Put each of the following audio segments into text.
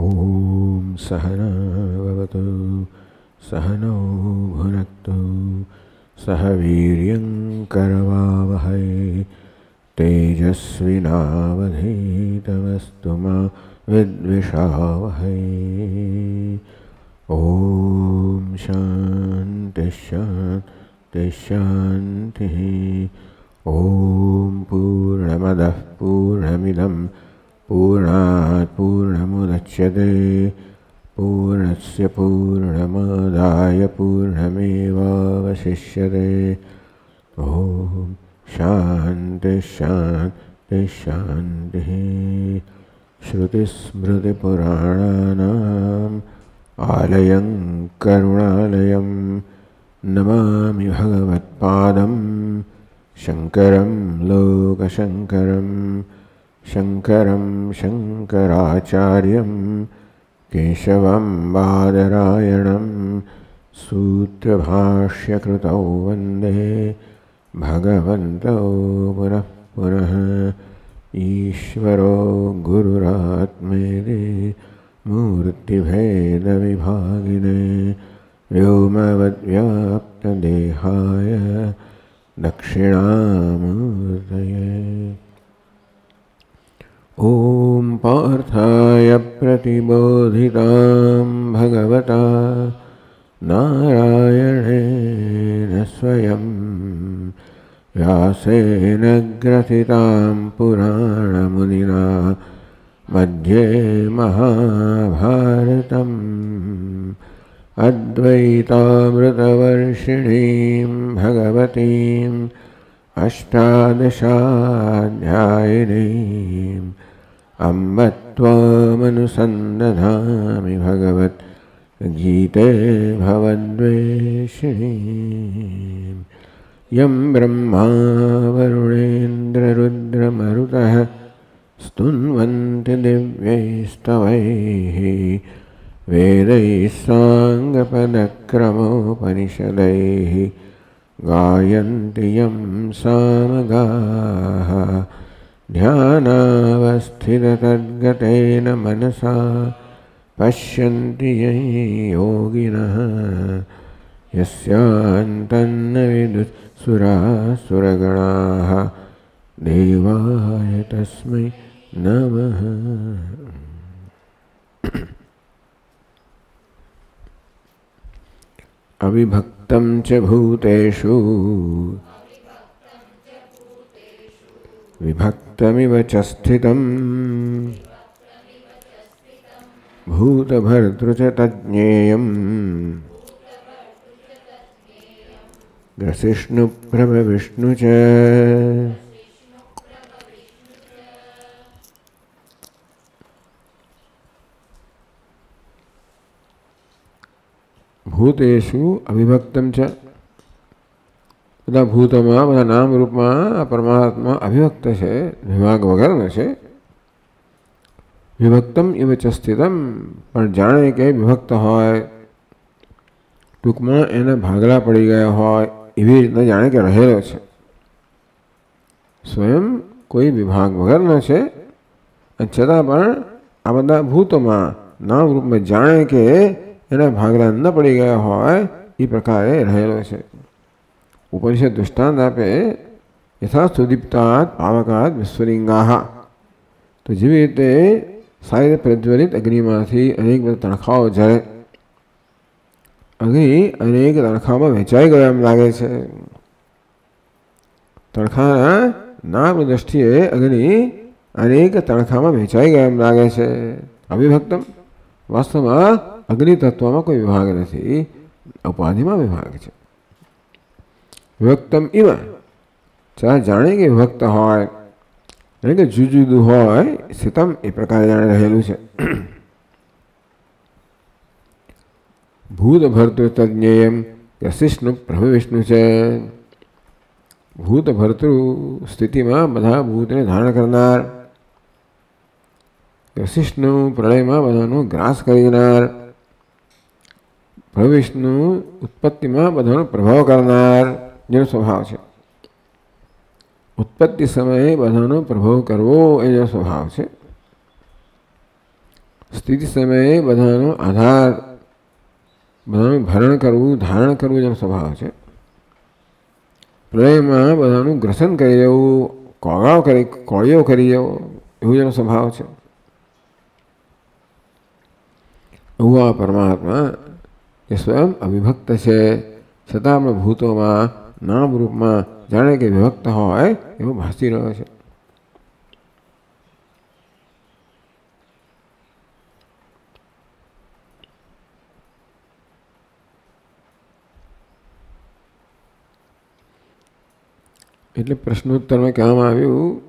ॐ सहनावतु सहनौ भुनक्तु सह वीर्यङ्करवावहै तेजस्विनावधीतमस्तु मा विद्विषावहै। ॐ शान्तिश्शान्तिश्शान्तिः ॐ पूर्णमदः पूर्णमिदं पूर्णात् पूर्णमुदच्यते पूर्णस्य पूर्णमादाय पूर्णमेवावशिष्यते। ॐ शान्तिश्शान्तिश्शान्तिः श्रुतिस्मृतिपुराणानाम् आलयं करुणालयं नमामि भगवत्पादं। शङ्करं लोकशङ्करं शङ्करं शङ्कराचार्यं केशवं बादरायणं सूत्रभाष्यकृतौ वंदे भगवन्तौ पुनः पुनः ईश्वरो गुरुरात्मेदि मूर्तिभेदविभागिने व्योमवद्व्याप्तदेहाय दक्षिणामूर्तये ॐ पार्थाय प्रतिबोधितां भगवता नारायणेन स्वयं व्यासेन ग्रथितां पुराणमुनिना मध्ये महाभारतम् अद्वैतामृतवर्षिणीं भगवतीम् अष्टादशाध्यायिनीम् अम्ब त्वामनुसन्दधामि भगवत् गीते भवद्वेषिणीम् यं ब्रह्मा वरुणेन्द्ररुद्रमरुतः स्तुन्वन्ति दिव्यैस्तवैः वेदैः साङ्गपदक्रमोपनिषदैः गायन्ति यं सामगाः। ध्यानावस्थिततद्गतेन मनसा पश्यन्ति यै योगिनः यस्यान्तन्न विदुःसुरासुरगणाः देवाय तस्मै नमः। अविभक्तं च भूतेषु। तमिव च स्थितम् भूतभर्तृ च तज्ज्ञेयम् ग्रसिष्णुप्रभविष्णु भूतेषु अविभक्तं च। બધા ભૂતમાં, બધા નામ રૂપમાં પરમાત્મા અવિભક્ત છે, વિભાગ વગરનો છે. વિભક્તમ એવ ચ સ્થિતમ પણ જાણે કે વિભક્ત હોય, ટૂંકમાં એને ભાગલા પડી ગયા હોય, એવી રીતના જાણે કે રહેલો છે. સ્વયં કોઈ વિભાગ વગરનો છે છતાં પણ આ બધા ભૂતોમાં નામ રૂપમાં જાણે કે એના ભાગલા ન પડી ગયા હોય, એ પ્રકારે રહેલો છે. ઉપનિષદ દૃષ્ટાંત આપે યથા સુદીપ્તાત પાવકાત વિશ્વલિંગા તો જેવી રીતે સારી રીતે પ્રજ્વલિત અગ્નિમાંથી અનેક બધા તણખાઓ જળે અગ્નિ અનેક તણખામાં વહેંચાઈ ગયો એમ લાગે છે તણખાના નામ દ્રષ્ટિએ અગ્નિ અનેક તણખામાં વહેંચાઈ ગયા એમ લાગે છે અવિભક્તમ વાસ્તવમાં અગ્નિ તત્વમાં કોઈ વિભાગ નથી ઉપાધિમાં વિભાગ છે વિભક્તમ ઇવ ચાલ જાણે કે વિભક્ત હોય એટલે કે જુદું જુદું હોય સ્થિતમ એ પ્રકારે જાણે રહેલું છે ભૂત ભર્તૃ તજ્ઞેયમ યશિષ્ણુ પ્રભુ વિષ્ણુ છે ભૂત ભર્તૃ સ્થિતિમાં બધા ભૂતને ધારણ કરનાર યશિષ્ણુ પ્રલયમાં બધાનો ગ્રાસ કરીનાર ભવિષ્ણુ ઉત્પત્તિમાં બધાનો પ્રભાવ કરનાર જેનો સ્વભાવ છે ઉત્પત્તિ સમયે બધાનો પ્રભાવ કરવો એ જેનો સ્વભાવ છે સ્થિતિ સમયે બધાનો આધાર બધાનું ભરણ કરવું ધારણ કરવું જેનો સ્વભાવ છે પ્રલયમાં બધાનું ગ્રસન કરી જવું કોગાવ કરી કોળીઓ કરી જવો એવું જેનો સ્વભાવ છે એવું આ પરમાત્મા એ સ્વયં અવિભક્ત છે છતાં આપણે ભૂતોમાં નામ રૂપમાં જાણે કે વિભક્ત હોય એવું ભાસી રહ્યો છે. એટલે પ્રશ્નોત્તરમાં કહેવામાં આવ્યું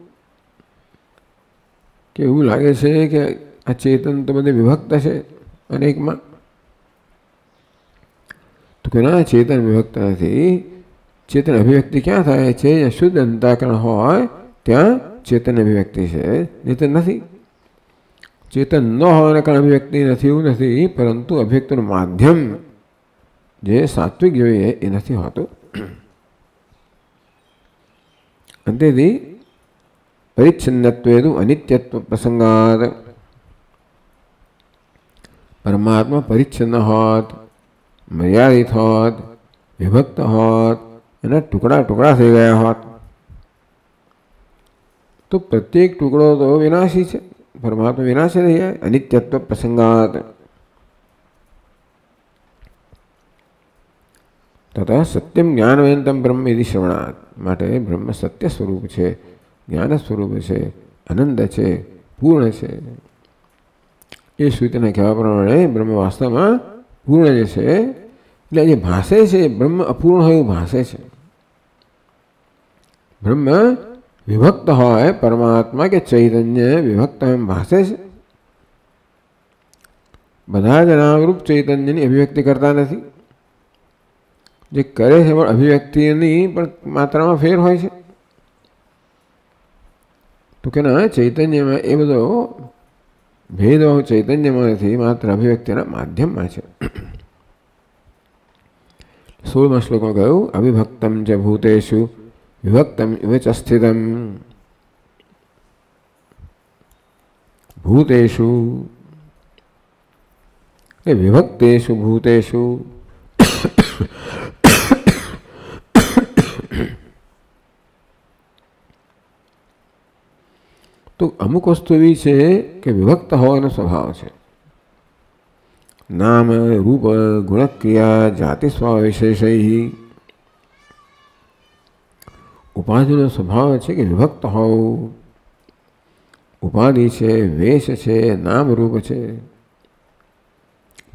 કે એવું લાગે છે કે આ ચેતન તો બધે વિભક્ત છે અનેકમાં. તો કે ના, ચેતન વિભક્ત નથી. ચેતન અભિવ્યક્તિ ક્યાં થાય છે જ્યાં શુદ્ધ અંતાકરણ હોય ત્યાં ચેતન અભિવ્યક્તિ છે ચેતન નથી ચેતન ન હોવાના કારણે અભિવ્યક્તિ નથી એવું નથી પરંતુ અભિવ્યક્તિનું માધ્યમ જે સાત્વિક જોઈએ એ નથી હોતું અંતેથી પરિચ્છિન્નત્વેદુ અનિત્યત્વ પ્રસંગાત પરમાત્મા પરિચ્છિન્ન હોત મર્યાદિત હોત વિભક્ત હોત એના ટુકડા ટુકડા થઈ ગયા હોત તો પ્રત્યેક ટુકડો તો વિનાશી છે પરમાત્મા વિનાશી થઈ જાય અનિત્યત્વ પ્રસંગાત તથા સત્યમ જ્ઞાનવંતમ બ્રહ્મ યદિ શ્રવણાત માટે બ્રહ્મ સત્ય સ્વરૂપ છે જ્ઞાન સ્વરૂપ છે આનંદ છે પૂર્ણ છે એ શ્રુતિના કહેવા પ્રમાણે બ્રહ્મ વાસ્તવમાં પૂર્ણ જે છે એટલે જે ભાષે છે બ્રહ્મ અપૂર્ણ હોય એવું ભાષે છે બ્રહ્મ વિભક્ત હોય પરમાત્મા કે ચૈતન્ય વિભક્ત એમ ભાષે છે બધા જ ચૈતન્યની અભિવ્યક્તિ કરતા નથી જે કરે છે પણ અભિવ્યક્તિની પણ માત્રામાં ફેર હોય છે તો કે ના ચૈતન્યમાં એ બધો ભેદભાવ ચૈતન્યમાં નથી માત્ર અભિવ્યક્તિના માધ્યમમાં છે સોળમાં શ્લોકમાં કહ્યું અવિભક્તમ જ ભૂતેશુ વિભક્તમ ઇવ ચ સ્થિતમ એ વિભક્તેશુ ભૂતેશુ તો અમુક વસ્તુ એવી છે કે વિભક્ત હોવાનો સ્વભાવ છે નામ રૂપ ગુણક્રિયા જાતિ સ્વભાવ ઉપાધિનો સ્વભાવ છે કે વિભક્ત હોવું ઉપાધિ છે વેશ છે નામ રૂપ છે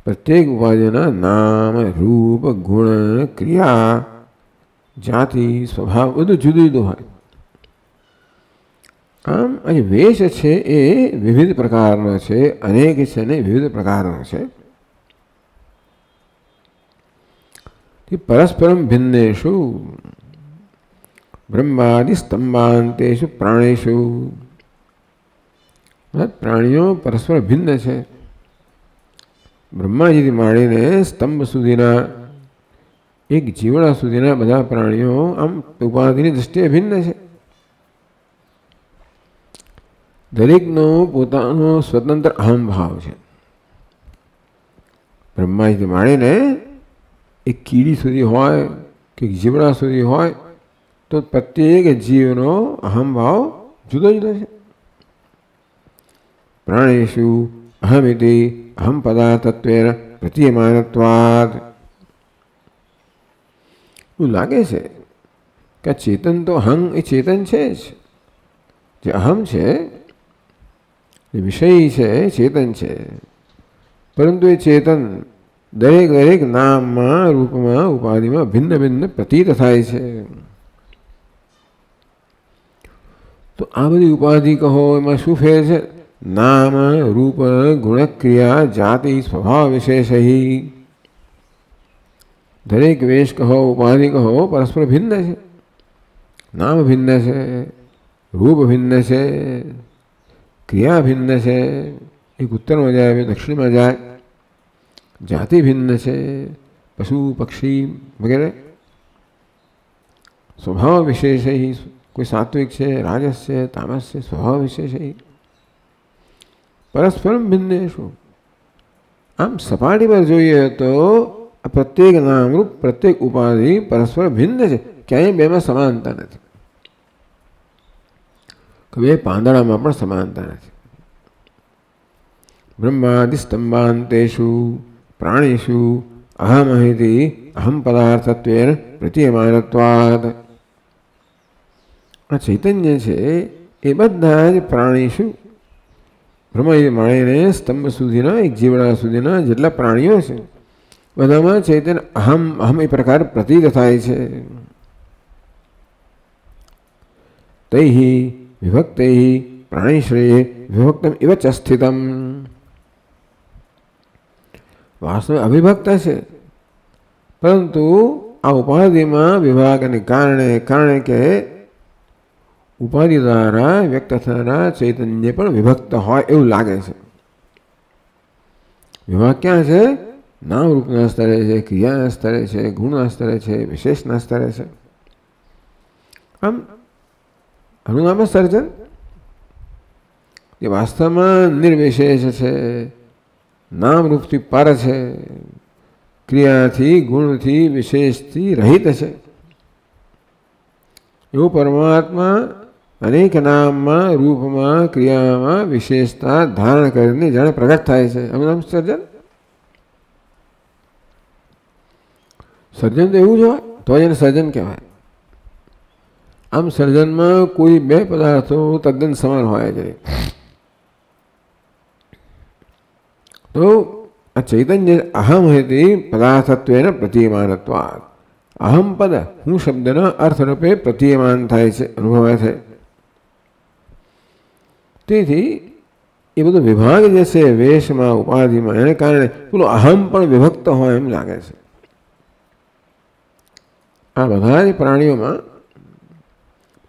પ્રત્યેક ઉપાધિના નામ રૂપ ગુણ ક્રિયા જાતિ સ્વભાવ બધું જુદું જુદું હોય આમ અહીં વેશ છે એ વિવિધ પ્રકારનો છે અનેક છે ને વિવિધ પ્રકારનો છે પરસ્પરમ ભિન્નેશુ બ્રહ્માદિ સ્તંભાંતેશુ પ્રાણેશુ પ્રાણીઓ પરસ્પર ભિન્ન છે. બ્રહ્માજીથી માંડીને સ્તંભ સુધીના, એક જીવડા સુધીના બધા પ્રાણીઓ આમ ઉપાધિની દૃષ્ટિએ ભિન્ન છે. દરેકનો પોતાનો સ્વતંત્ર અહમભાવ છે. બ્રહ્માજીથી માંડીને એક કીડી સુધી હોય, કે જીવડા સુધી હોય તો પ્રત્યેક જીવનો અહમભાવ જુદો જુદો છે પ્રાણેશુ અહમિતિ અહમ પદાર્થત્વેન પ્રતીયમાનત્વાદ એવું લાગે છે કે ચેતન તો હંગ એ ચેતન છે જ જે અહમ છે એ વિષય છે ચેતન છે પરંતુ એ ચેતન દરેક દરેક નામમાં રૂપમાં ઉપાધિમાં ભિન્ન ભિન્ન પ્રતીત થાય છે તો આ બધી ઉપાધિ કહો એમાં શું ફેર છે નામ રૂપ ગુણક્રિયા જાતિ સ્વભાવ વિશેષ દરેક વેશ કહો ઉપાધિ કહો પરસ્પર ભિન્ન છે નામ ભિન્ન છે રૂપ ભિન્ન છે ક્રિયા ભિન્ન છે એક ઉત્તરમાં જાય દક્ષિણમાં જાય જાતિ ભિન્ન છે પશુ પક્ષી વગેરે સ્વભાવ વિશેષ કોઈ સાત્વિક છે રાજસ છે તામસ છે સ્વભાવ વિશેષ પરસ્પરમ ભિન્નેશુ આમ સપાટી પર જોઈએ તો પ્રત્યેક નામરૂપ પ્રત્યેક ઉપાધિ પરસ્પર ભિન્ન છે ક્યાંય બેમાં સમાનતા નથી બે પાંદડામાં પણ સમાનતા નથી બ્રહ્માદિ સ્તંભાંતેશુ પ્રાણીશુ અહમ અહિતિ અહમ પદાર્થત્વેન પ્રતીયમાનત્વાદ આ ચૈતન્ય છે, એ બધા જ પ્રાણી શું? બ્રહ્માથી માણીને સ્તંભ સુધીના, એક જીવડા સુધીના જેટલા પ્રાણીઓ છે, બધામાં ચૈતન્ય અહમ અહમ એ પ્રકાર પ્રતીત થાય છે. તૈ વિભક્તૈ પ્રાણીશ્રેય વિભક્તમ એવ ચ સ્થિતમ વાસ્તવ અવિભક્ત છે, પરંતુ આ ઉપાધિમાં વિભાગને કારણે કારણે કે ઉપાધિ દ્વારા વ્યક્ત થનારા ચૈતન્ય પણ વિભક્ત હોય એવું લાગે છે. વિભાગ ક્યાં છે? નામ રૂપના સ્તરે છે, ક્રિયાના સ્તરે છે, ગુણના સ્તરે છે, વિશેષના સ્તરે છે. આમ અનુનામ સર્જન? એ વાસ્તવમાં નિર્વિશેષ છે નામ રૂપથી પર છે, ક્રિયાથી, ગુણથી, વિશેષથી રહિત છે. એવું પરમાત્મા અનેક નામમાં, રૂપમાં, ક્રિયામાં વિશેષતા ધારણ કરીને જાણે પ્રગટ થાય છે. અનુનામ સર્જન? સર્જન તો એવું જ હોય, તો જ એને સર્જન કહેવાય. આમ સર્જનમાં કોઈ બે પદાર્થો તદ્દન સમાન હોય છે તો આ ચૈતન્ય અહમ હતી પદાર્થત્વેન પ્રતીયમાનત્વાદ અહમ પદ હું શબ્દના અર્થરૂપે પ્રતીયમાન થાય છે, અનુભવે છે. તેથી એ બધો વિભાગ જે છે, વેશમાં, ઉપાધિમાં, એને કારણે પેલું અહમ પણ વિભક્ત હોય એમ લાગે છે. આ બધા જ પ્રાણીઓમાં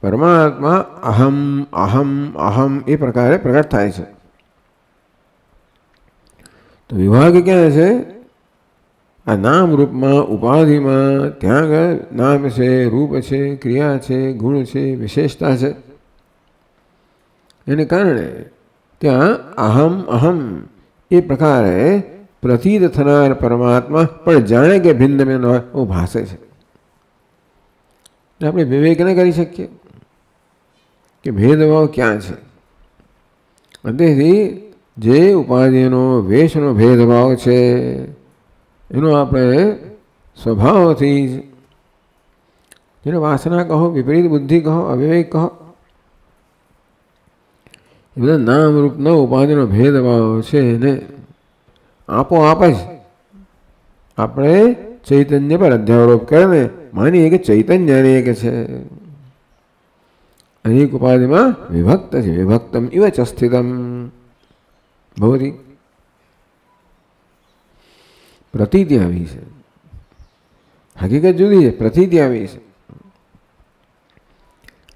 પરમાત્મા અહમ અહમ અહમ એ પ્રકારે પ્રગટ થાય છે. તો વિભાગ ક્યાં છે? આ નામ રૂપમાં, ઉપાધિમાં ત્યાં આગળ નામ છે, રૂપ છે, ક્રિયા છે, ગુણ છે, વિશેષતા છે. એને કારણે ત્યાં અહમ અહમ એ પ્રકારે પ્રતીત થનાર પરમાત્મા પણ જાણે કે ભિન્ન ભિન્ન હોય એવું ભાષે છે આપણે વિવેક ન કરી શકીએ કે ભેદભાવ ક્યાં છે તેથી જે ઉપાધિનો વેશનો ભેદભાવ છે એનો આપણે સ્વભાવથી જેને વાસના કહો વિપરીત બુદ્ધિ કહો અવિવેક કહો એ બધા નામ રૂપનો ઉપાધિનો ભેદભાવ છે એને આપોઆપ જ. આપણે ચૈતન્ય પર અધ્યારોપ કરીને માનીએ કે ચૈતન્ય અનેક છે. અનેક ઉપાધિમાં વિભક્ત છે, વિભક્તમ ઇવ ચ સ્થિતમ ભવતી. પ્રતીતિ આવી છે. હકીકત જુદી છે, પ્રતીતિ આવી છે.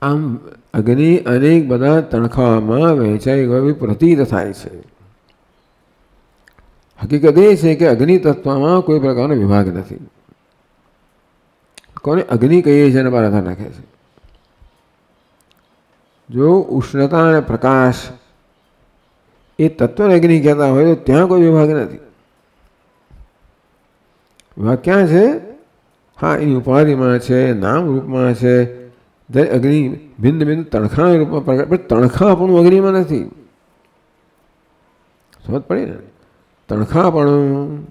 આમ અગ્નિ અનેક બધા તણખામાં વહેંચાઈ ગયું, પ્રતીત થાય છે. હકીકત એ છે કે અગ્નિ તત્વમાં કોઈ પ્રકારનો વિભાગ નથી. કોને અગ્નિ કહીએ છીએ એના આધાર રાખે છે. જો ઉષ્ણતા અને પ્રકાશ એ તત્વને અગ્નિ કહેતા હોય તો ત્યાં કોઈ વિભાગ નથી. વિભાગ ક્યાં છે? હા, એની ઉપાધિમાં છે, નામ રૂપમાં છે દરેક અગ્નિ ભિન્ન ભિન્ન તણખાના રૂપમાં પ્રગટ પણ તણખાપણું અગ્નિમાં નથી. સમજ પડી ને? તણખાપણું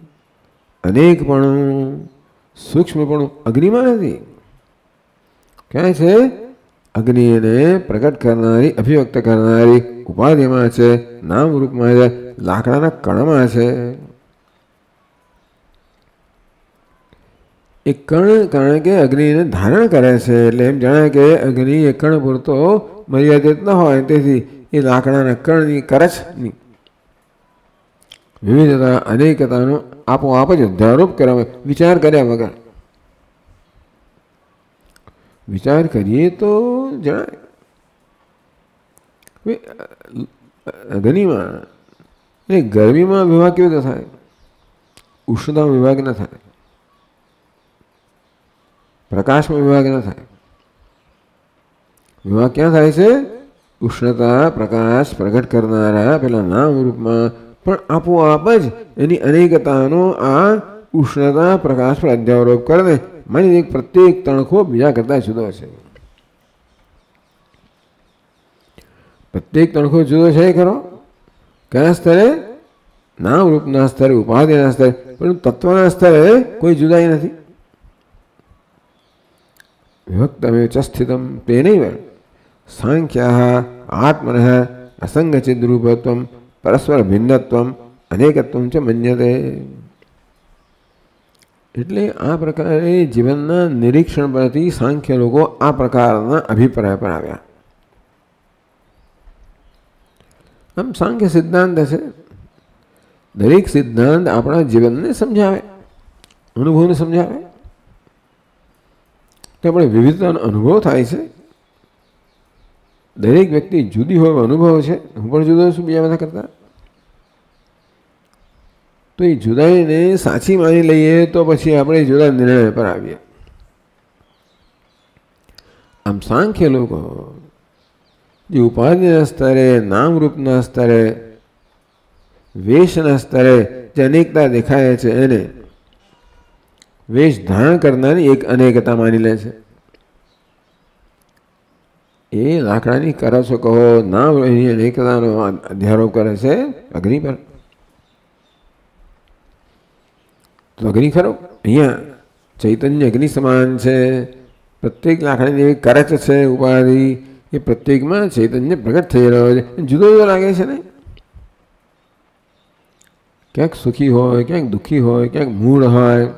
અનેકપણું સૂક્ષ્મપણું અગ્નિમાં નથી. ક્યાંય છે? અગ્નિને પ્રગટ કરનારી, અભિવ્યક્ત કરનારી ઉપાધિમાં છે, નામ રૂપમાં છે, લાકડાના કણમાં છે. એ કણ, કારણ કે અગ્નિને ધારણ કરે છે, એટલે એમ જણાય કે અગ્નિ એ કણ પૂરતો મર્યાદિત ન હોય, તેથી એ લાકડાના કણની કરચ નહીં વિવિધતા, અનેકતાનો આપોઆપ જ અધ્યારોપ કર્યા વિચાર કર્યા વગર. વિચાર કરીએ તો જણાય. અગ્નિમાં એ ગરમીમાં વિભાગ કેવી રીતે થાય? ઉષ્ણતા વિભાગ ન થાય? પ્રકાશમાં વિભાગ ન થાય વિભાગ ક્યાં થાય છે ઉષ્ણતા પ્રકાશ પ્રગટ કરનારા પેલા નામ રૂપમાં પણ આપોઆપ જ એની અનેકતાનો આ ઉષ્ણતા પ્રકાશ પર અધ્યારોપ કરે ને માની પ્રત્યેક તણખો બીજા કરતા જુદો છે પ્રત્યેક તણખો જુદો છે ખરો કયા સ્તરે નામ રૂપના સ્તરે ઉપાધિના સ્તરે પરંતુ તત્વના સ્તરે કોઈ જુદાઈ નથી વિભક્તમે ચ સ્થિતમ તેનૈવ સાંખ્યા આત્મન અસંગચિદ્રૂપત્વ પરસ્પર ભિન્નત્વ અનેકત્વ ચ મન્યતે એટલે આ પ્રકારે જીવનના નિરીક્ષણ પરથી સાંખ્ય લોકો આ પ્રકારના અભિપ્રાય પર આવ્યા આમ સાંખ્ય સિદ્ધાંત છે દરેક સિદ્ધાંત આપણા જીવનને સમજાવે અનુભવને સમજાવે તો આપણે વિવિધતાનો અનુભવ થાય છે. દરેક વ્યક્તિ જુદી હોય અનુભવ છે. હું પણ જુદો છું બીજા બધા કરતા. તો એ જુદાઈને સાચી માની લઈએ તો પછી આપણે જુદા નિર્ણય પર આવીએ. આમ સાંખ્ય લોકો જે ઉપાધિના સ્તરે, નામરૂપના સ્તરે, વેશના સ્તરે જે અનેકતા દેખાય છે એને વેશ ધારણ કરનારની એક અનેકતા માની લે છે. એ લાકડાની કરસો કહો, નામ એની અનેકતાનો અધ્યારોપ કરે છે અગ્નિ પર. તો અગ્નિ ખરો? અહીંયા ચૈતન્ય અગ્નિ સમાન છે. પ્રત્યેક લાકડાની એક કરચ છે, ઉપાધિ. એ પ્રત્યેકમાં ચૈતન્ય પ્રગટ થઈ રહ્યો છે. જુદો જુદો લાગે છે ને? ક્યાંક સુખી હોય, ક્યાંક દુઃખી હોય, ક્યાંક મૂળ હોય.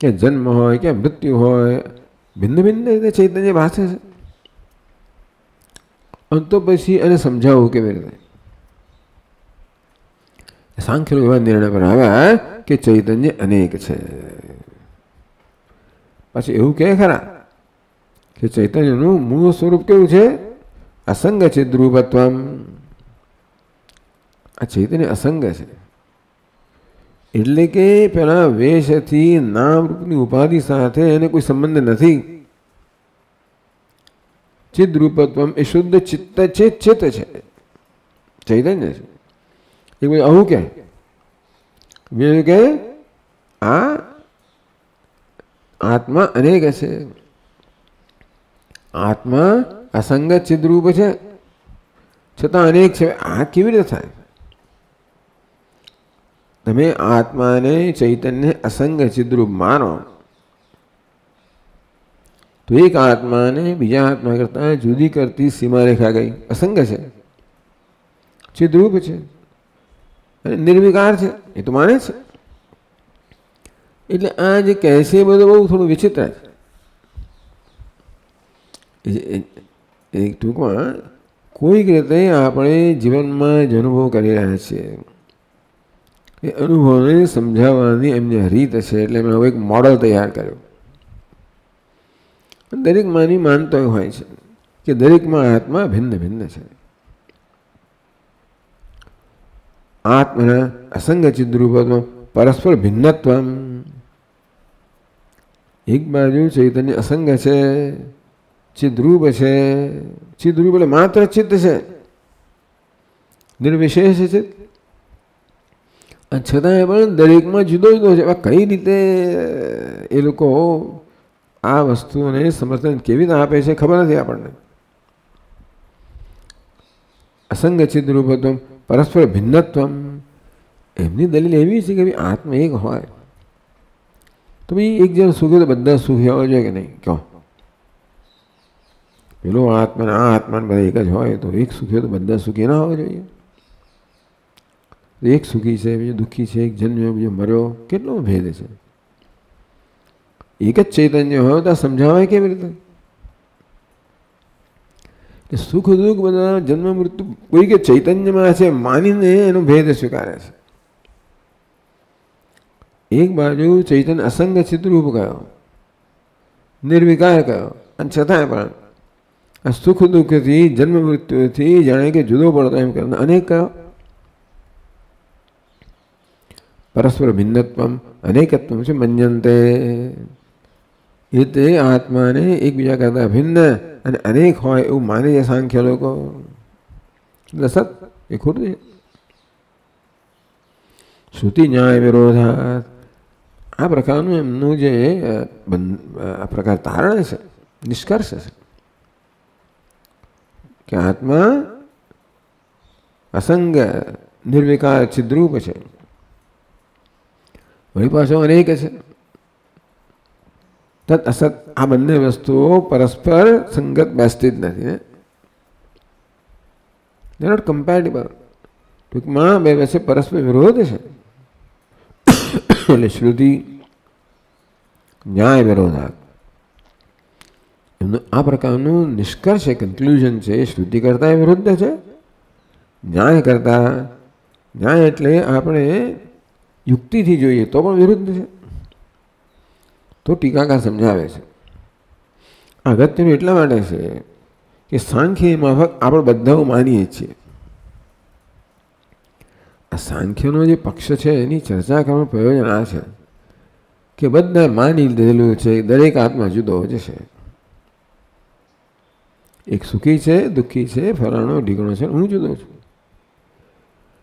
ક્યાંક જન્મ હોય કે મૃત્યુ હોય, ભિન્ન ભિન્ન રીતે ચૈતન્ય ભાષે છે. અને તો પછી એને સમજાવવું કેવી રીતે? સાંખ્ય એવા નિર્ણય પર આવ્યા કે ચૈતન્ય અનેક છે. પછી એવું કહે ખરા, કે ચૈતન્યનું મૂળ સ્વરૂપ કેવું છે? અસંગ છે ધ્રુવત્વમ આ ચૈતન્ય અસંગ છે. એટલે કે પેલા વેશથી નામ રૂપની ઉપાધિ સાથે એને કોઈ સંબંધ નથી. ચિદ રૂપત્વમ એ શુદ્ધ ચિત્ત છે ચિત્ત છે. ચૈતન્ય છે. એ કોઈ આવું કે? બીજું કે, આ આત્મા અનેક છે આત્મા અસંગત ચિદ્રૂપ છે. છતાં અનેક છે. આ કેવી રીતે થાય? તમે આત્માને ચૈતન્ય અસંગ ચિદ્રૂપ માનો તો એક આત્માને બીજા આત્મા કરતા જુદી કરતી સીમારેખા ગઈ અસંગ છે ચિદ્રૂપ છે અને નિર્વિકાર છે એ તો માને છે એટલે આ જે કહે છે એ બધું બહુ થોડું વિચિત્ર છે એક ટૂંકમાં કોઈક રીતે આપણે જીવનમાં જ અનુભવ કરી રહ્યા છીએ એ અનુભવને સમજાવવાની એમની રીત છે એટલે એમણે હવે એક મોડલ તૈયાર કર્યો. દરેક માની માનતો હોય છે કે દરેકમાં આત્મા ભિન્ન ભિન્ન છે. આત્મના અસંગ ચિદ્રૂપમાં પરસ્પર ભિન્નત્વ એક બાજુ ચૈતન્ય અસંગ છે, ચિદ્રૂપ છે, ચિદ્રૂપ એટલે માત્ર ચિત્ત છે. નિર્વિશેષ છે. છતાંય પણ દરેકમાં જુદો જુદો છે. કઈ રીતે એ લોકો આ વસ્તુઓને સમર્થન કેવી રીતે આપે છે ખબર નથી આપણને. અસંગચિત રૂપત્વ પરસ્પર ભિન્નત્વ એમની દલીલ એવી છે કે આત્મા એક હોય. તો ભાઈ એક જણ સુખી તો બધા સુખી હોવા જોઈએ કે નહીં? કહો. પેલો આત્મા આ આત્માને બધા એક જ હોય તો એક સુખી તો બધા સુખી ના હોવા જોઈએ. એક સુખી છે બીજો દુઃખી છે એક જન્મ્યો બીજો મર્યો કેટલો ભેદ છે એક જ ચૈતન્ય હોય તો સમજાવાય કેવી રીતે સુખ દુઃખ બધા જન્મ મૃત્યુ કોઈ કે ચૈતન્યમાં છે માનીને એનો ભેદ સ્વીકારે છે એક બાજુ ચૈતન્ય અસંગ ચિત્રરૂપ કયો નિર્વિકાર કયો અને છતાંય પણ આ સુખ દુઃખથી જન્મ મૃત્યુથી જાણે કે જુદો પડતો એમ કરતા અનેક કયો પરસ્પર ભિન્નત્વ અનેકત્વ છે મન્યંતે એ તે આત્માને એકબીજા કરતાં ભિન્ન અને અનેક હોય એવું માને છે સાંખ્ય લોકો સત એ ખોટું છે શ્રુતિ ન્યાય વિરોધા આ પ્રકારનું એમનું જે આ પ્રકાર તારણ છે નિષ્કર્ષ છે કે આત્મા અસંગ નિર્વિકાર છિદ્રૂપ છે વળી પાછો અનેક છે તત અસત આ બંને વસ્તુઓ પરસ્પર સંગત બેસતી જ નથી ને નોટ કમ્પેરેટિબલ ટૂંકમાં બે વચ્ચે પરસ્પર વિરોધ છે. એટલે શ્રુતિ, ન્યાય વિરોધાત. એમનું આ પ્રકારનું નિષ્કર્ષ કન્ક્લુઝન છે, શ્રુતિ કરતાં વિરુદ્ધ છે, ન્યાય કરતા, ન્યાય એટલે આપણે યુક્તિથી જોઈએ તો પણ વિરુદ્ધ છે. તો ટીકાકાર સમજાવે છે? અગત્યનું એટલા માટે છે કે સાંખ્ય માફક આપણે બધા માનીએ છીએ. આ સાંખ્યનો જે પક્ષ છે એની ચર્ચા કરવાનું પ્રયોજન આ છે કે બધા માની લીધેલું છે, દરેક આત્મા જુદો જ છે. એક સુખી છે, દુઃખી છે, ફલાણો ઢીકણો છે, હું જુદો છું.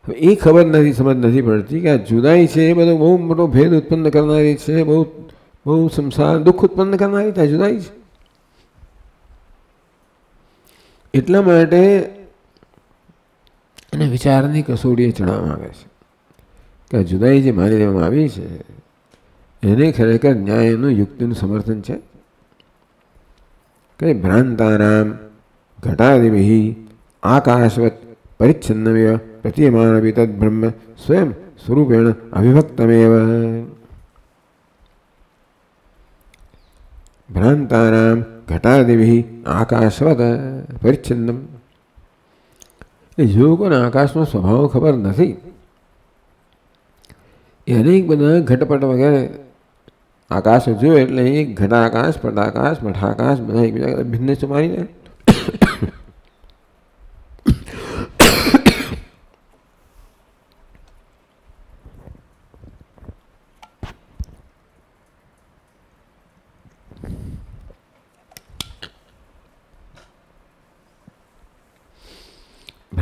હવે એ ખબર નથી, સમજ નથી પડતી કે આ જુદાઈ છે, એ બધો બહુ મોટો ભેદ ઉત્પન્ન કરનારી છે, બહુ બહુ સંસાર દુઃખ ઉત્પન્ન કરનારી ત્યાં જુદાઈ છે. એટલા માટે એને વિચારની કસોટીએ ચડાવવામાં આવે છે કે આ જુદાઈ જે માની લેવામાં આવી છે, એને ખરેખર ન્યાયનું યુક્તિનું સમર્થન છે? કે ભ્રાંતાનામ ઘટાદિભિ આકાશવત પરિચ્છન્નવ્ય પ્રતીયમાનપી તદ બ્રહ્મ સ્વયં સ્વરૂપેણ અવિભક્તમેવ ભ્રાંતાનામ ઘટાદિભિ આકાશવત પરિચ્છન્નમ એ જે લોકોને આકાશનો સ્વભાવ ખબર નથી એ અનેક બધા ઘટપટ વગેરે આકાશ જોયો એટલે એ ઘટાકાશ પટાકાશ મઠાકાશ બધા એકબીજા ભિન્ન છે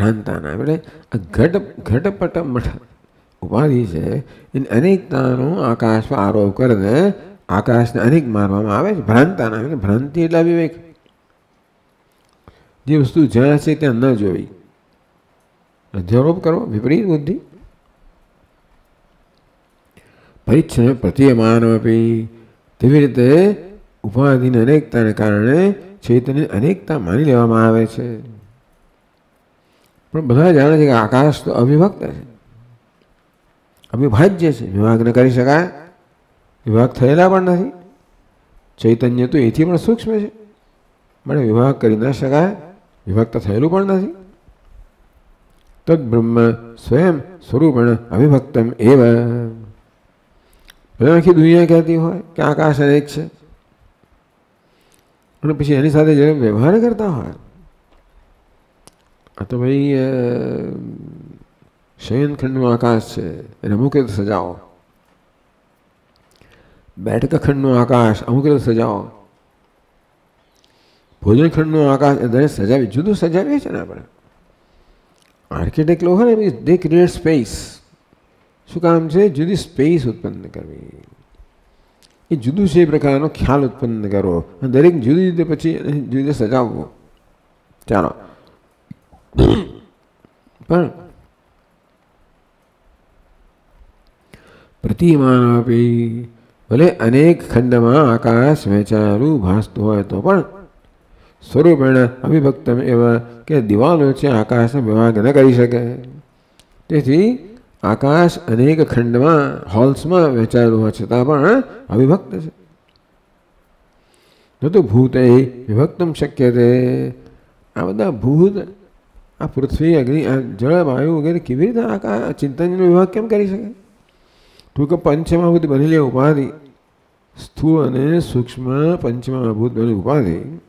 ભ્રાંતાના. એટલે ઘટ ઘટપટ મઠ ઉપાધિ છે, એને અનેકતાનો આકાશમાં આરોપ કરીને આકાશને અનેક મારવામાં આવે છે, ભ્રાંતાના. એટલે ભ્રાંતિ એટલે વિવેક. જે વસ્તુ જ્યાં છે ત્યાં ન જોવી. અધ્યારોપ કરવો વિપરીત બુદ્ધિ. પરિચ્છન પ્રતીયમાન આપી તેવી રીતે ઉપાધિની અનેકતાને કારણે ચૈતન્ય અનેકતા માની લેવામાં આવે છે. પણ બધા જાણે છે કે આકાશ તો અવિભક્ત છે. અવિભાજ્ય છે. વિભાગ ન કરી શકાય. વિભાગ થયેલા પણ નથી. ચૈતન્ય તો એથી પણ સૂક્ષ્મ છે. પણ વિભાગ કરી ન શકાય. વિભક્ત થયેલું પણ નથી. તદ બ્રહ્મ સ્વયં સ્વરૂપણ અવિભક્તમ એવ. આખી દુનિયા કહેતી હોય કે આકાશ અનેક છે. અને પછી એની સાથે જ્યારે વ્યવહાર કરતા હોય તો ભાઈ શયનખંડનું આકાશ છે. એને અમુક રીતે સજાવો બેઠક આકાશ, અમુક રીતે સજાવો ભોજન ખંડનું આકાશ દરેક સજાવી, જુદું સજાવીએ છીએ ને આપણે. આર્કિટેક્ટ લોકો ને દે ક્રિએટ સ્પેસ શું કામ છે? જુદી સ્પેસ ઉત્પન્ન કરવી. એ જુદું છે એ પ્રકારનો ખ્યાલ ઉત્પન્ન કરવો. અને દરેક જુદી રીતે પછી, જુદી સજાવવો. ચાલો. પણ પ્રતિમાન આપી ભલે અનેક ખંડમાં આકાશ વહેંચાયેલું ભાસતું હોય તો પણ સ્વરૂપેણ અવિભક્ત એવા કે દિવાલો છે આકાશનો વિભાગ ન કરી શકે. તેથી આકાશ અનેક ખંડમાં હોલ્સમાં વહેંચાયેલું હોય છતાં પણ અવિભક્ત છે. ન તો ભૂતે વિભક્તમ શક્ય છે આ બધા ભૂત આ પૃથ્વી, અગ્નિ જળ, વાયુ વગેરે કેવી રીતે આ ચિંતનનો વિભાગ કેમ કરી શકે? ટૂંક પંચમહાભૂત બનેલી ઉપાધિ. સ્થૂળ અને સૂક્ષ્મ પંચમહાભૂત બનેલી ઉપાધિ.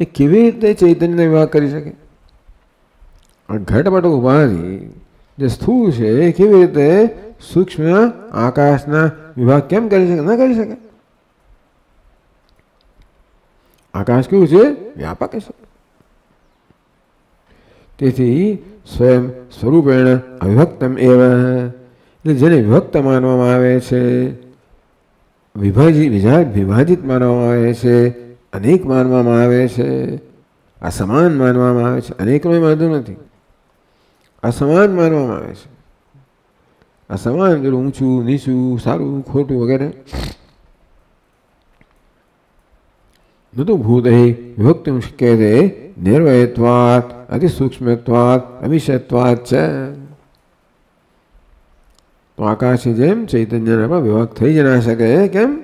એ કેવી રીતે ચૈતન્યનો વિભાગ કરી શકે? આ ઘટપટ ઉપાધિ જે સ્થૂળ છે, એ કેવી રીતે સૂક્ષ્મ આકાશના વિભાગ કેમ કરી શકે? ન કરી શકે? આકાશ કેવું છે? વ્યાપક છે. તેથી સ્વયં સ્વરૂપેણ અવિભક્તમ એવ, એટલે જેને વિભક્ત માનવામાં આવે છે, વિભાજી વિભાજિત માનવામાં આવે છે, અનેક માનવામાં આવે છે, અસમાન માનવામાં આવે છે, અનેકનો વાંધો નથી. અસમાન માનવામાં આવે છે. અસમાન, પેલું ઊંચું, નીચું, સારું, ખોટું વગેરે. ન તો ભૂત વિભક્તિ શક્ય છે નિર્વયત્વાત અતિસૂક્ષ્મત્વાત અવિષયત્વાત છે તો આકાશની જેમ ચૈતન્યને પણ વિભક્ત થઈ જ ના શકે કેમ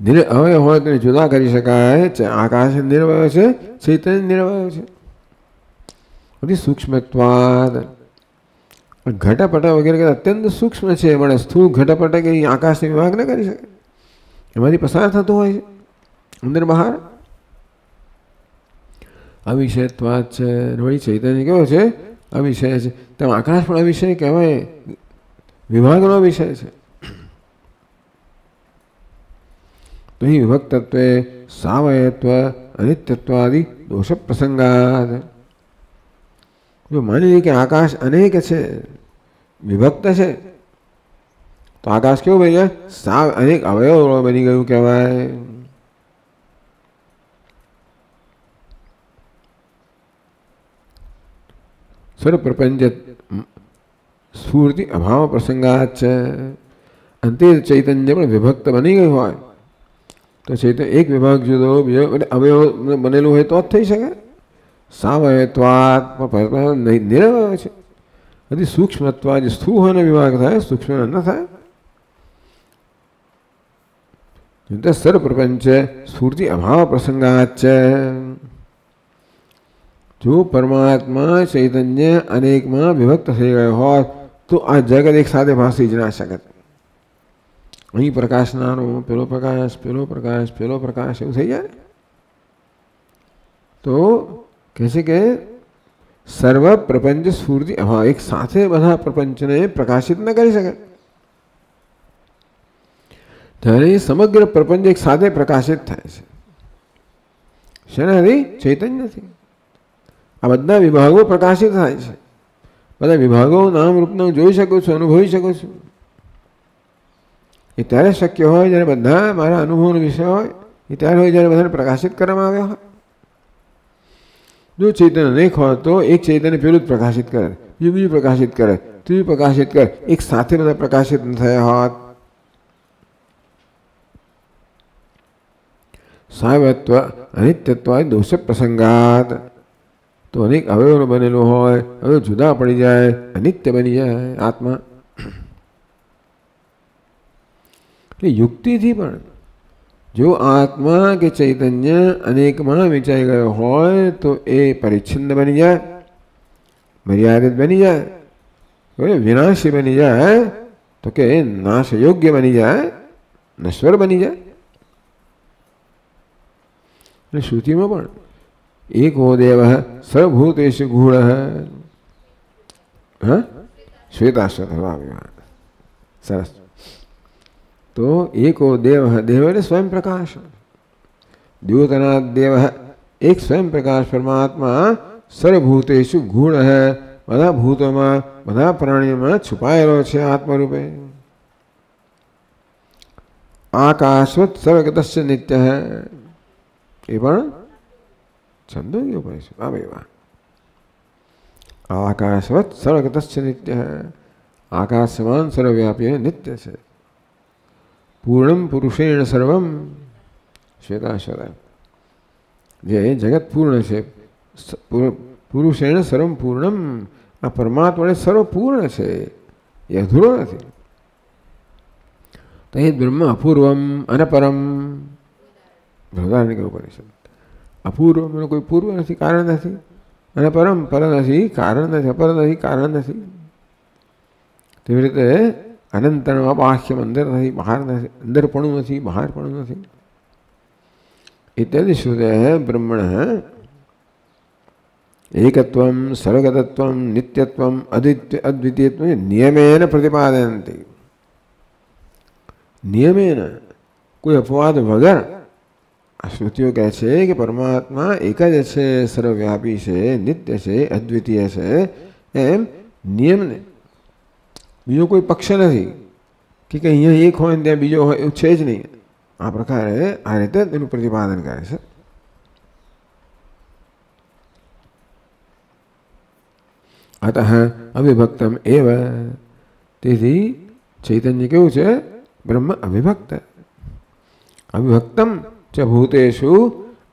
નિર અવય હોય તો જુદા કરી શકાય આકાશ નિર્વય છે ચૈતન્ય નિર્વય છે અતિ સૂક્ષ્મત્વાદ ઘટપટ વગેરે અત્યંત સૂક્ષ્મ છે મળે સ્થૂળ ઘટપટ કે આકાશને વિભાગ ન કરી શકે એમાંથી પસાર થતો હોય છે અંદર બહાર અવિષયત્વાદ છે વળી ચૈતન્ય કેવો છે અવિષય છે તેમ આકાશ પણ અવિષય કહેવાય વિભાગનો વિષય છે તો અહીં વિભક્તત્વે સાવયત્વ અનિત્યત્વાદિ દોષ પ્રસંગાત જો માની લઈએ કે આકાશ અનેક છે વિભક્ત છે તો આકાશ કેવું બની ગયા સાવ અનેક અવયવ બની ગયું કહેવાય સર્વપ્રપંચ સ્ફૂર્તિ અભાવ પ્રસંગાત છે અંતે ચૈતન્ય પણ વિભક્ત બની ગયું હોય તો ચૈતન્ય એક વિભાગ જુદો બીજો અવયવ બનેલું હોય તો જ થઈ શકે સાવયત્વાત નિરવય છે હજી સૂક્ષ્મત્વા જે સ્થૂળ હોય વિભાગ થાય સૂક્ષ્મ ન થાય સર્વપ્રપંચ સ્ફૂર્તિ અભાવ પ્રસંગાત છે જો પરમાત્મા ચૈતન્ય અનેકમાં વિભક્ત થઈ ગયો હોત તો આ જગત એક સાથે ભાસી જ ના શકત અહીં પ્રકાશનારો પેલો પ્રકાશ પેલો પ્રકાશ પેલો પ્રકાશ એવું થઈ જાય તો કહે છે કે સર્વ પ્રપંચ સ્ફૂર્તિ હા એક સાથે બધા પ્રપંચને પ્રકાશિત ન કરી શકે ત્યારે સમગ્ર પ્રપંચ એક સાથે પ્રકાશિત થાય છે શેનાથી ચૈતન્યથી આ બધા વિભાગો પ્રકાશિત થાય છે બધા વિભાગો નામ રૂપના જોઈ શકો છો અનુભવી શકો છો એ ત્યારે શક્ય હોય જ્યારે બધા મારા અનુભવનો વિષય હોય એ ત્યારે હોય જ્યારે બધાને પ્રકાશિત કરવામાં આવ્યા હોય જો ચૈતન્ય અનેક હોય તો એક ચૈતન્ય પેલું જ પ્રકાશિત કરે બીજું બીજું પ્રકાશિત કરે ત્રીજું પ્રકાશિત કરે એક સાથે બધા પ્રકાશિત થયા હોત સાવત્વ અનિત્યત્વ દોષ પ્રસંગાત તો અનેક અવયવનો બનેલો હોય હવે જુદા પડી જાય અનિત્ય બની જાય આત્મા એટલે યુક્તિથી પણ જો આત્મા કે ચૈતન્ય અનેકમાં વિચારી ગયો હોય તો એ પરિચ્છિન્ન બની જાય મર્યાદિત બની જાય વિનાશી બની જાય તો કે નાશ યોગ્ય બની જાય નશ્વર બની જાય અને શ્રુતિમાં પણ एको देव सर्वभूतेषु गूढ़ हाँ श्वेताश्वत सरस तो एको देव देव स्वयं प्रकाश द्योतना देव एक स्वयं प्रकाश परमात्मा सर्वभूतेषु गुण है બધા ભૂતોમાં બધા પ્રાણીઓમાં છુપાયેલો છે આત્મરૂપે આકાશવત સર્વગતસ્ય નિત્ય હે એ પણ છંદોગી ઉપનિષદ આવેવા આકાશવત સર્વગતસ્ય નિત્ય આકાશ સમાન સર્વવ્યાપી નિત્ય છે પૂર્ણમ પુરુષેણ સર્વમ શ્વેતાશ્વર જે જગત પૂર્ણ છે પુરુષેણ સર્વમ પૂર્ણમ આ પરમાત્માને સર્વ પૂર્ણ છે એ અધૂરો નથી તો એ બ્રહ્મ અપૂર્વમ અનપરમ બૃહદારણ્ય ઉપનિષદ અપૂર્વનો કોઈ પૂર્વ નથી કારણ નથી અને પરમ પર નથી કારણ નથી અપર નથી કારણ નથી તેવી રીતે અનંતનું અબાહ્યમ અંદર નથી બહાર નથી અંદર પણ નથી બહાર પણ નથી ઇત્યાદિ શ્રુતે બ્રહ્મણ એકત્વમ સર્વગતત્વમ નિત્યત્વમ અદિત્ય અદ્વિતીયત્વ નિયમેન પ્રતિપાદયંતી નિયમેન કોઈ અપવાદ વગર આ શ્રુતિઓ કહે છે કે પરમાત્મા એક જ છે સર્વવ્યાપી છે નિત્ય છે અદ્વિતીય છે એમ નિયમને બીજો કોઈ પક્ષ નથી કે અહીંયા એક હોય ને ત્યાં બીજો હોય એવું છે જ નહીં આ પ્રકારે આ રીતે તેનું પ્રતિપાદન કરે છે અતઃ અવિભક્તમ એવ તેથી ચૈતન્ય કેવું છે બ્રહ્મ અવિભક્ત અવિભક્તમ ચ ભૂતેશુ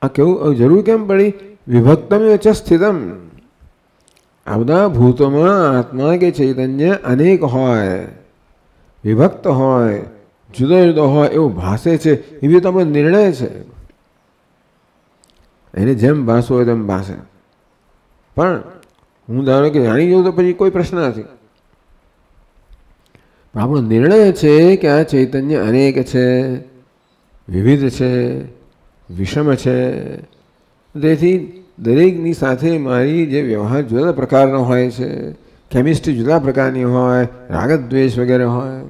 આ કેવું જરૂર કેમ પડી વિભક્તમ ચ સ્થિતમ આ બધા ભૂતોમાં આત્મા કે ચૈતન્ય અનેક હોય વિભક્ત હોય જુદો જુદો હોય એવું ભાષે છે એવી તો આપણો નિર્ણય છે એને જેમ ભાષો હોય તેમ ભાષે પણ હું ધારો કે જાણી જઉં તો પછી કોઈ પ્રશ્ન નથી। આપણો નિર્ણય છે કે આ ચૈતન્ય અનેક છે, વિવિધ છે વિષમ છે. તેથી દરેકની સાથે મારી જે વ્યવહાર જુદા પ્રકારનો હોય છે કેમિસ્ટ્રી જુદા પ્રકારની હોય, રાગદ્વેષ વગેરે હોય,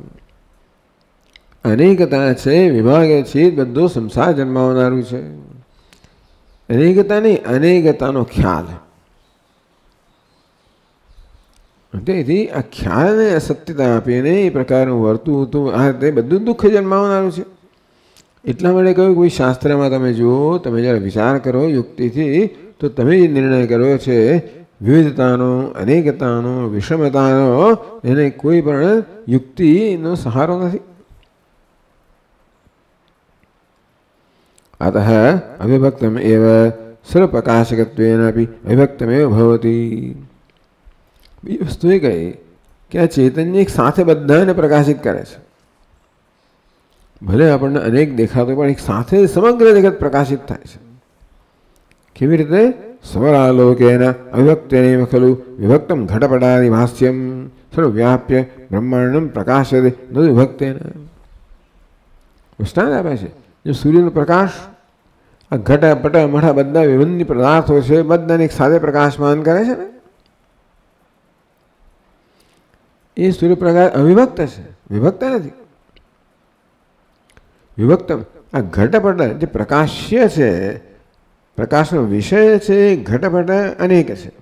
અનેકતા છે, વિભાગ છે, બધું સંસાર જન્માવનારું છે. અનેકતા નહીં અનેકતાનો ખ્યાલ. તેથી આ ખ્યાલને સત્યતા આપીને એ પ્રકારનું વર્તું હતું, આ રીતે બધું દુઃખ જન્માવનારું છે. એટલા માટે કહ્યું કોઈ શાસ્ત્રમાં તમે જુઓ, તમે જ્યારે વિચાર કરો યુક્તિથી, તો તમે જે નિર્ણય કર્યો છે, વિવિધતાનો, અનેકતાનો, વિષમતાનો, એને કોઈ પણ યુક્તિનો સહારો નથી. અવિભક્તમ એવ સર્વપ્રકાશકત્વેન આપી અવિભક્તમેવ ભવતી. બીજી વસ્તુ એ કહી કે આ ચૈતન્ય એક સાથે બધાને પ્રકાશિત કરે છે. ભલે આપણને અનેક દેખાતો પણ એક સાથે સમગ્ર જગત પ્રકાશિત થાય છે. કેવી રીતે? સ્વરાલોકેન અવિભક્તેનૈવ ખલુ વિભક્તમ ઘટપટાદિ ભાષ્યમ. સર્વવ્યાપ્ય બ્રહ્માંડમ પ્રકાશતે ન વિભક્તેન. દૃષ્ટાંત આપે છે. જો સૂર્યનો પ્રકાશ, આ ઘટ, પટ મઠા બધા વિભિન્ન પદાર્થો છે, બધાને એક સાથે પ્રકાશમાન કરે છે ને? એ સૂર્યપ્રકાશ અવિભક્ત છે. વિભક્ત નથી. વિભક્ત આ ઘટપટ જે પ્રકાશ્ય છે પ્રકાશનો વિષય છે ઘટપટ અનેક છે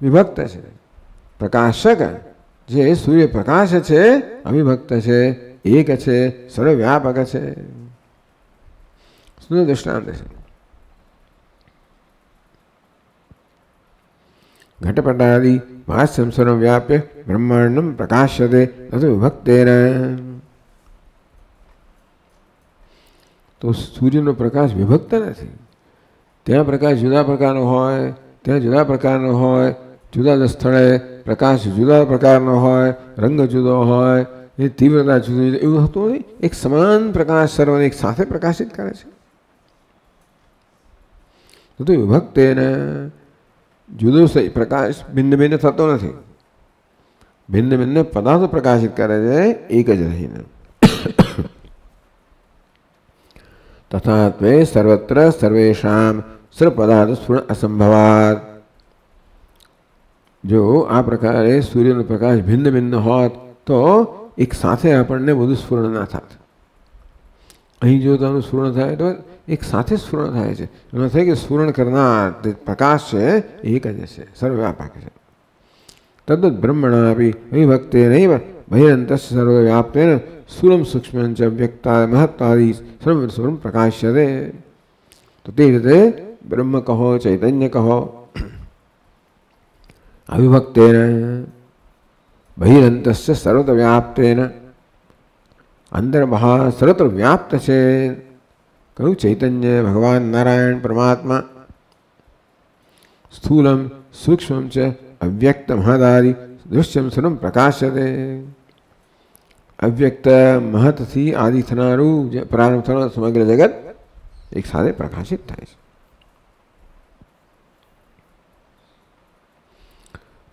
વિભક્ત છે પ્રકાશક જે સૂર્યપ્રકાશ છે અવિભક્ત છે એક છે સર્વવ્યાપક છે સુંદર દૃષ્ટાંત છે ઘટપટાદિ ભાષ્યમ સર્વવ્યાપ્ય બ્રહ્માંડમ પ્રકાશ્યતે તથા વિભક્તેન તો સૂર્યનો પ્રકાશ વિભક્ત નથી. ત્યાં પ્રકાશ જુદા પ્રકારનો હોય, ત્યાં જુદા પ્રકારનો હોય, જુદા જુદા સ્થળે પ્રકાશ જુદા પ્રકારનો હોય, રંગ જુદો હોય, એ તીવ્રતા જુદી જુદી, એવું હતું નહીં એક સમાન પ્રકાશ સર્વને એક સાથે પ્રકાશિત કરે છે. તો વિભક્ત એને જુદો પ્રકાશ ભિન્ન ભિન્ન થતો નથી. ભિન્ન ભિન્ન પદાર્થો પ્રકાશિત કરે છે, એક જ રહીને. તથા ત્વે સર્વત્ર સર્વેશામ સર્વપદાર્થ સ્ફુરણ અસંભવાત જો આ પ્રકારે સૂર્યનો પ્રકાશ ભિન્ન ભિન્ન હોત તો એક સાથે આપણને બધું સ્ફુરણ ના થાત અહીં જો તારું સ્ફુરણ થાય તો એક સાથે સ્ફુરણ થાય છે એનો થાય કે સ્ફુરણ કરનાર પ્રકાશ છે એક જ છે સર્વવ્યાપક છે તદ્દ બ્રહ્મણા આપી અવિભક્તે નહીં બહિરંત સર્વવ્યાપ્તેન स्थूलम सूक्ष्म च व्यक्ता महत्तादि सर्व स्वरूप प्रकाश्यते। तो तीर्थ ब्रह्म कहो, चैतन्य कहो। अविभक्तेन बहिरंत सर्वत्र व्याप्तेन अंदर बाहर सर्वत्र व्याप्त से कहूँ चैतन्य, भगवान नारायण परमात्मा। स्थूलम सूक्ष्म अव्यक्त महदादि दृश्यम सर्व प्रकाशते પ્રકાશ્યતે અવ્યક્ત મહતથી આદિ થનારું જે પ્રારંભ થનાર સમગ્ર જગત એક સાથે પ્રકાશિત થાય છે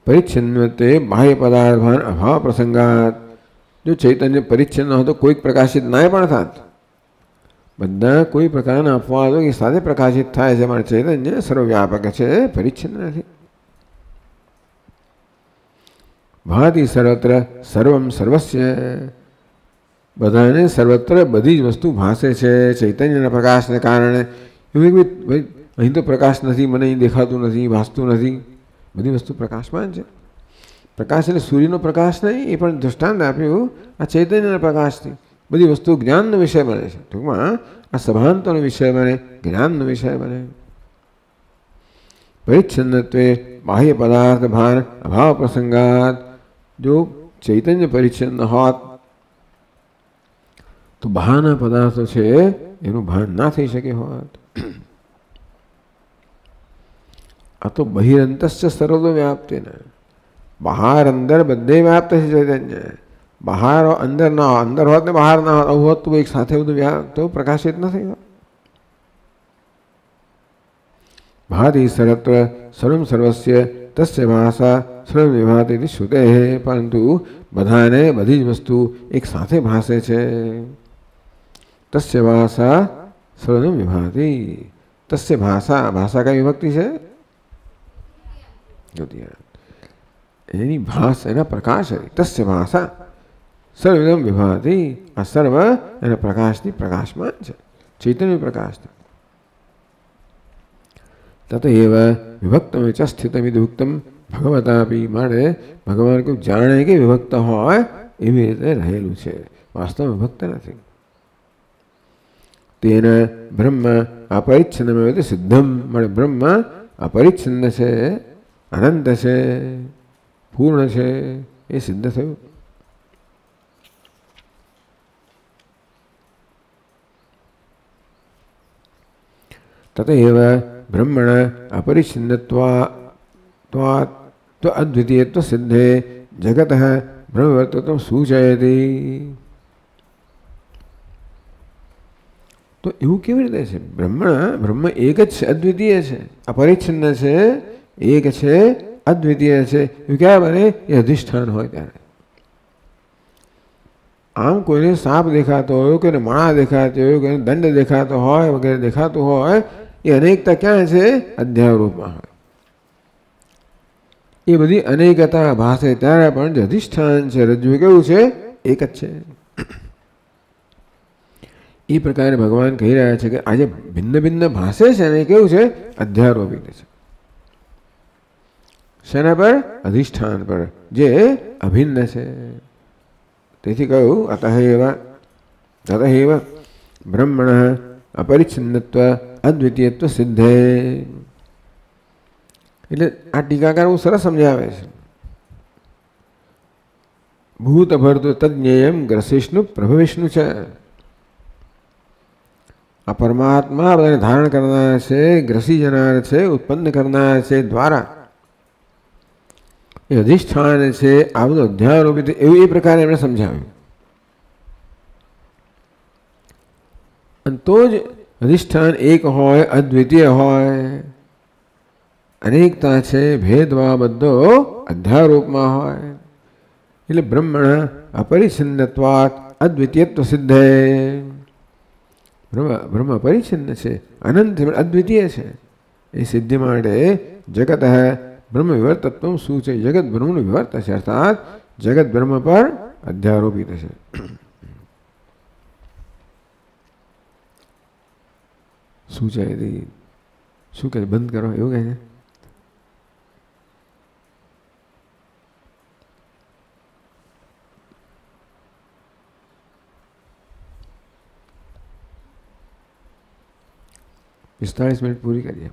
પરિચ્છિન્નતે બાહ્ય પદાર્થભાન અભાવ પ્રસંગાત જો ચૈતન્ય પરિચ્છિન્ન હતો કોઈક પ્રકાશિત ના પણ થાત બધા કોઈ પ્રકારના અપવાદો એ સાથે પ્રકાશિત થાય છે પણ ચૈતન્ય સર્વવ્યાપક છે પરિચ્છિન્ન નથી ભાતિ સર્વત્ર સર્વમ સર્વસ્ય બધાને સર્વત્ર બધી જ વસ્તુ ભાસે છે ચૈતન્યના પ્રકાશને કારણે એવું કે ભાઈ અહીં તો પ્રકાશ નથી મને અહીં દેખાતું નથી ભાસતું નથી બધી વસ્તુ પ્રકાશમાં છે પ્રકાશ એટલે સૂર્યનો પ્રકાશ નહીં એ પણ દૃષ્ટાંત આપ્યું આ ચૈતન્યના પ્રકાશથી બધી વસ્તુ જ્ઞાનનો વિષય બને છે ટૂંકમાં આ સભાંતોનો વિષય બને જ્ઞાનનો વિષય બને પરિચ્છન્નત્વે બાહ્ય પદાર્થ ભાન અભાવ પ્રસંગાત જો ચૈતન્ય પરિચ્છન્ન હોત તો બહારના પદાર્થો છે, એનું ભાન ના થઈ શકે હોત. આ તો બહિરંતશ્ચ વ્યાપતે ને. બહાર અંદર બધે વ્યાપ્ત છે ચૈતન્ય બહાર અંદર ના અંદર હોત ને બહાર ના હોત હોત તો એક સાથે બધું વ્યાપ તો પ્રકાશિત નથી હોત. ભાતિ સર્વત્ર સર્વમ સર્વસ્ય તસ્ય ભાષા સર્વ વિભાતિ શ્રુતે. પરંતુ બધાને બધી જ વસ્તુ એક સાથે ભાષે છે. તસ્ય ભાષા સર્વમ વિભાતિ તસ્ય ભાષા ભાષા કઈ વિભક્તિ છે એની ભાષ એના પ્રકાશ તસ્ય ભાષા સર્વમ વિભાતિ આ સર્વ એના પ્રકાશની પ્રકાશમાં છે ચૈતન્ય પ્રકાશ તત એવ વિભક્તમ ચ સ્થિતમિદુક્તમ ભગવતાપી માટે ભગવાન કોઈ જાણે કે વિભક્ત હોય એવી રીતે રહેલું છે વાસ્તવ વિભક્ત નથી तेन ब्रह्म अपरिच्छिन्न सिद्धम मन ब्रह्म अपरिच्छिन्न से अनंत से पूर्ण से ये सिद्ध थे ततएव ब्रह्मण अपरिच्छिन्नत्वात् तो सिद्धे, जगत ब्रह्मवर्तत्व सूचयती। તો એવું કેવી રીતે છે? બ્રહ્મણ, બ્રહ્મ એક જ છે, અદ્વિતીય છે. અપરિચ્છિન્ન છે, એક છે, અદ્વિતીય છે. એવું ક્યાં બને? એ અધિષ્ઠાન હોય ત્યારે. આમ કોઈને સાપ દેખાતો હોય, કોઈને માળા દેખાતો હોય, કોઈને દંડ દેખાતો હોય, વગેરે દેખાતું હોય, એ અનેકતા ક્યાં છે? અધ્યાય રૂપમાં હોય. એ બધી અનેકતા ભાષે ત્યારે પણ જે અધિષ્ઠાન છે રજ્જુ કેવું છે? એક જ છે. એ પ્રકારે ભગવાન કહી રહ્યા છે કે આજે ભિન્ન ભિન્ન ભાષે છે ને કેવું છે અધ્યારોપિત છે શેના પર અધિષ્ઠાન પર જે અભિન્ન છે તેથી કહ્યું અતઃ એવા તત એવ બ્રહ્મણ અપરિચ્છિન્નત્વ અદ્વિતીયત્વ સિદ્ધે એટલે આ ટીકાકાર બહુ સરસ સમજાવે છે ભૂત ભરતું તજ્ઞેયમ ગ્રસિષ્ણુ પ્રભુ વિષ્ણુ છે આ પરમાત્મા બધાને ધારણ કરનાર છે ગ્રસી જનાર છે ઉત્પન્ન કરનાર છે દ્વારા એ અધિષ્ઠાન છે આ બધું અધ્યારોપિત એવું એ પ્રકારે એમણે સમજાવ્યું અને તો જ અધિષ્ઠાન એક હોય અદ્વિતીય હોય અનેકતા છે ભેદભાવ બધો અધ્યારોપમાં હોય એટલે બ્રહ્મણ અપરિચ્છિન્નત્વાત અદ્વિતીયત્વ સિદ્ધે બ્રહ્મ બ્રહ્મ અપરિચ્છિન્ન છે અનંત અદ્વિતીય છે એ સિદ્ધિ માટે જગત બ્રહ્મ વિવર્તત્વ શું છે જગત બ્રહ્મનું વિવર્ત છે અર્થાત જગત બ્રહ્મ પર અધ્યારોપિત છે શું છે શું કહે બંધ કરો એવું કહે છે पिस्तालीस मिनट पूरी करिए।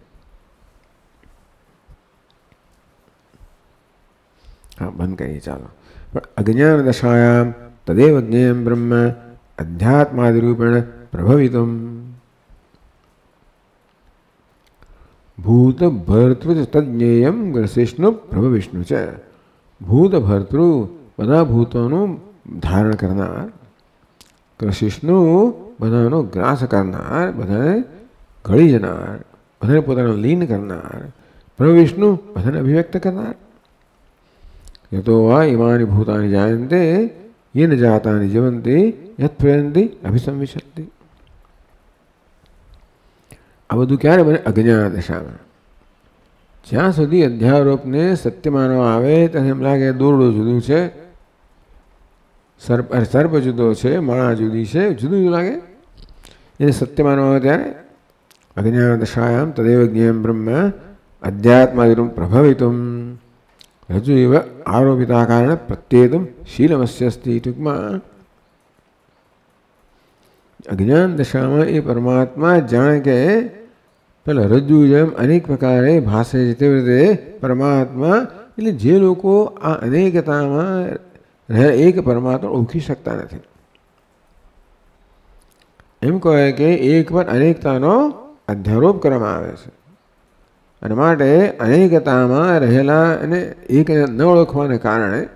हाँ बंद करिए, चलो। पर अज्ञान दशायां तदेव ज्ञेयं ब्रह्म अध्यात्मादिरूपेण प्रभवित भूत भर्तृ तज्ञेयम ग्रसिष्णु प्रभु विष्णु च। भूत भर्तृ बना भूतों धारण करना ग्रसिष्णु बनानो ग्रास करना बनाए ઘડી જનાર, બધાને પોતાનું લીન કરનાર, પ્રભુ વિષ્ણુ બધાને અભિવ્યક્ત કરનાર. યતો વા ઇમાની ભૂતાની જાયંતે, યેન જાતાની જીવંતી યત પ્રયંતી અભિસંવિશંતિ આ બધું ક્યારે બને? અજ્ઞાન દશામાં. જ્યાં સુધી અધ્યારોપને સત્ય માનવા આવે, ત્યારે એમ લાગે દોરડું જુદું છે, સર્પ સર્પ જુદો છે, માળા જુદી છે, જુદું જુદું લાગે. એને સત્ય માનવા આવે ત્યારે અજ્ઞાન દશાયામ તદેવ જ્ઞેયમ બ્રહ્મ અધ્યાત્માદિનું પ્રભવિતું રજુ એવ આરોપિતા કારણે પ્રત્યેતુમ શીલમસ્ય અસ્તિ ટૂંકમાં અજ્ઞાન દશામાં એ પરમાત્મા જાણે કે પેલા રજ્જુ જેમ અનેક પ્રકારે ભાષે છે તેવી રીતે પરમાત્મા એટલે જે લોકો આ અનેકતામાં રહે એક પરમાત્મા ઓળખી શકતા નથી એમ કહે કે એક પર અનેકતાનો અધ્યારોપ કરવામાં આવે છે. અને માટે અનેકતામાં રહેલા અને એક ન ઓળખવાને કારણે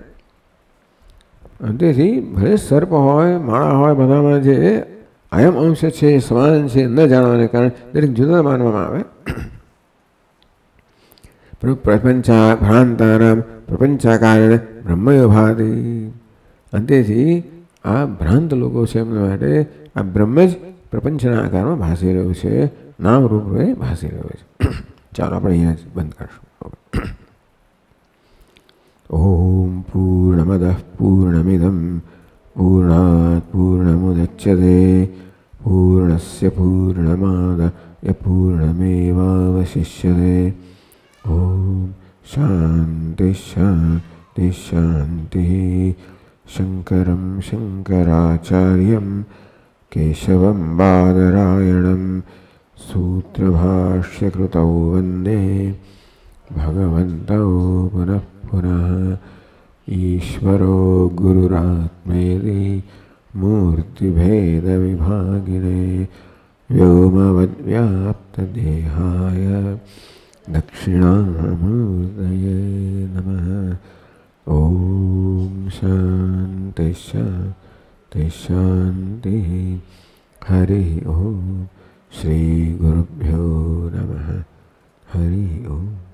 તેથી ભલે સર્પ હોય, માળા હોય, બધામાં જે અયમ અંશ છે, સમાન છે, ન જાણવાને કારણે દરેક જુદા માનવામાં આવે. પ્રપંચા ભ્રાંતારામ પ્રપંચા કારણે બ્રહ્મય ભાતી અંતેથી આ ભ્રાંત લોકો છે એમના માટે આ બ્રહ્મ જ પ્રપંચના આકારમાં ભાસી રહ્યું છે. નામ રૂપ એ ભાસી રહ્યો છે ચાલો આપણે અહીંયા બંધ કરશું ઓમ પૂર્ણમદ પૂર્ણમિદમ પૂર્ણાત પૂર્ણમુદચ્યતે પૂર્ણસ્ય પૂર્ણમાદાય પૂર્ણમેવાવશિષ્યતે ઓમ શાંતિ શાંતિ શાંતિ શંકરમ શંકરાચાર્યમ કેશવમ બાદરાયણમ सूत्रभाष्यकृतौ वंदे भगवन्तौ पुनः पुनः ईश्वरो गुरुरात्मेति मूर्तिभेदविभागिने व्योमवद्व्याप्तदेहाय दक्षिणामूर्तये नमः। ॐ शान्तिः शान्तिः हरि ओम। श्रीगुरुभ्यो नमः। हरिः ओम्।